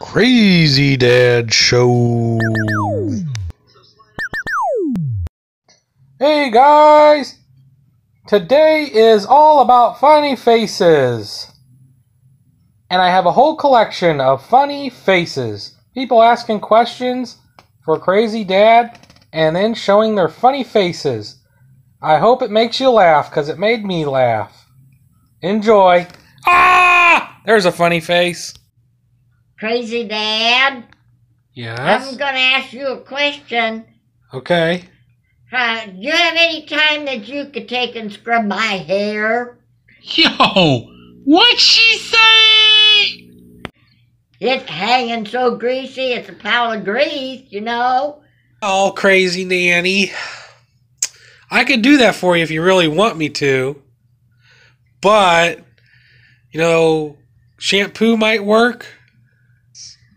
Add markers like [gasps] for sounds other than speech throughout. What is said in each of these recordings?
Crazy Dad Show. Hey guys! Today is all about funny faces. And I have a whole collection of funny faces. People asking questions for Crazy Dad and then showing their funny faces. I hope it makes you laugh because it made me laugh. Enjoy. Ah! There's a funny face. Crazy Dad, Yes. I'm gonna ask you a question. Okay. Uh, do you have any time that you could take and scrub my hair? Yo, what she say? It's hanging so greasy, it's a pile of grease, you know? Oh, crazy nanny. I could do that for you if you really want me to. But, you know, shampoo might work.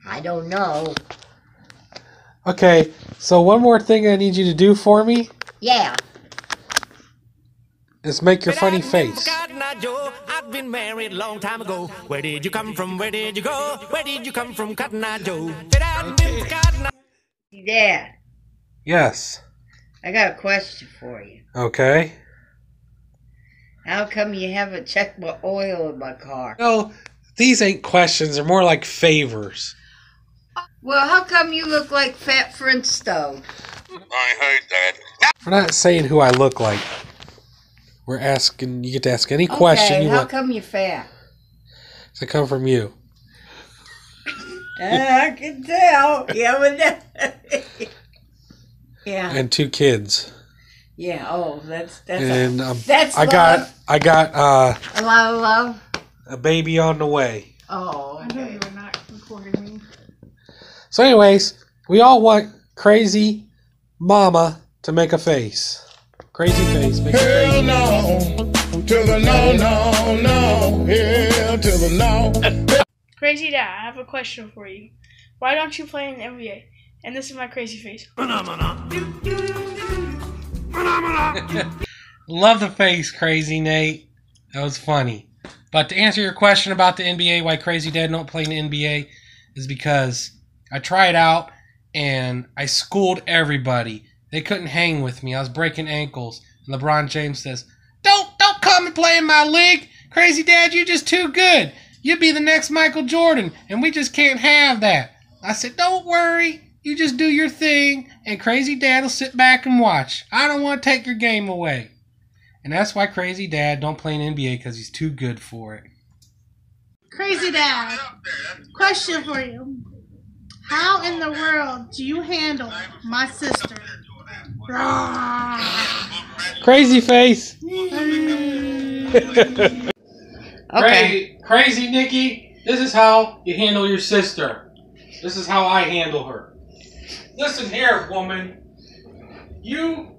I don't know. Okay, so one more thing I need you to do for me Yeah, is make your funny face. Cotton I've been married a long time ago. Where did you come from? Where did you go? Where did you come from, Cotton Eye Joe? Said I've Cotton Eye. Dad, Yes. I got a question for you. Okay. How come you haven't checked my oil in my car? No, these ain't questions, they're more like favors. Well, how come you look like Fat Flintstone? We're not saying who I look like. We're asking, you get to ask any question okay, you how want come you're fat? to come from you. I can tell. Yeah, but [laughs] yeah, And two kids. yeah. Oh, that's that's And a, um, that's I love. got I got uh, a lot of love. a baby on the way. Oh, I know okay. you were not recording me. So, anyways, we all want crazy mama to make a face. Crazy face, make a Hell crazy. no, to the no, no, no, hell to the no. Crazy Dad, I have a question for you. Why don't you play in the NBA? And this is my crazy face. [laughs] Love the face, crazy Nate. That was funny. But to answer your question about the NBA, why Crazy Dad don't play in the NBA, is because I tried out and I schooled everybody. They couldn't hang with me. I was breaking ankles. And LeBron James says, Don't don't come and play in my league. Crazy Dad, you're just too good. You'd be the next Michael Jordan, and we just can't have that. I said, Don't worry. You just do your thing, and Crazy Dad will sit back and watch. I don't want to take your game away. And that's why Crazy Dad don't play in NBA because he's too good for it. Crazy Dad, question for you. How in the world do you handle my sister? Crazy face. [laughs] Okay. Crazy, crazy Nikki. This is how you handle your sister. This is how I handle her. Listen here, woman. You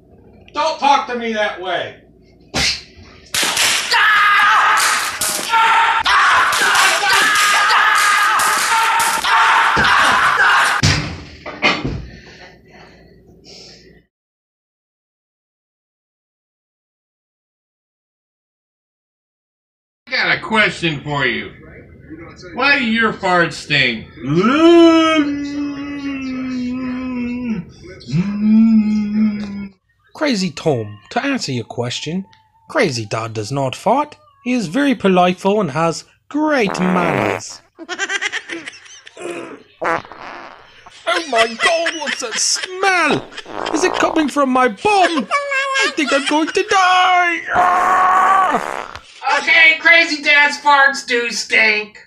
don't talk to me that way. Question for you. Why do your farts stink? Crazy Tom, to answer your question, Crazy Dad does not fart. He is very politeful and has great manners. oh my god, what's that smell? Is it coming from my bum? I think I'm going to die! Ah! Okay, Crazy Dad's farts do stink!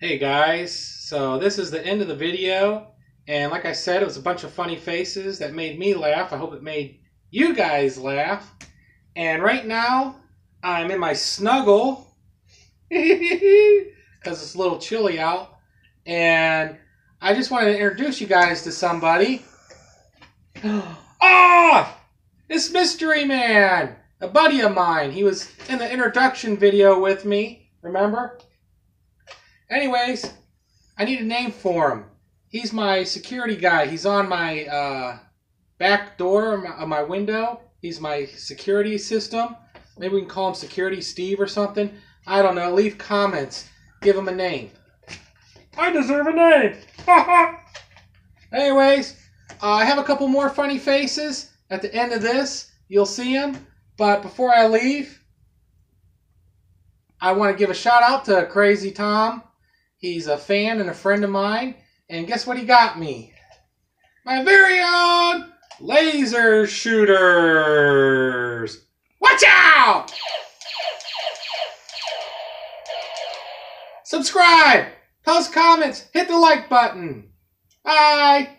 Hey guys, so this is the end of the video. And like I said, it was a bunch of funny faces that made me laugh. I hope it made you guys laugh. And right now, I'm in my snuggle [laughs] because it's a little chilly out. And I just wanted to introduce you guys to somebody. [gasps] Ah! It's Mystery Man, a buddy of mine. He was in the introduction video with me, remember? Anyways, I need a name for him. He's my security guy. He's on my uh, back door of my, my window. He's my security system. Maybe we can call him Security Steve or something. I don't know. Leave comments. Give him a name. I deserve a name. [laughs] Anyways, uh, I have a couple more funny faces at the end of this. You'll see them. But before I leave, I want to give a shout out to Crazy Tom. He's a fan and a friend of mine. And guess what he got me? My very own laser shooters. Watch out! Subscribe, post comments, hit the like button. Bye.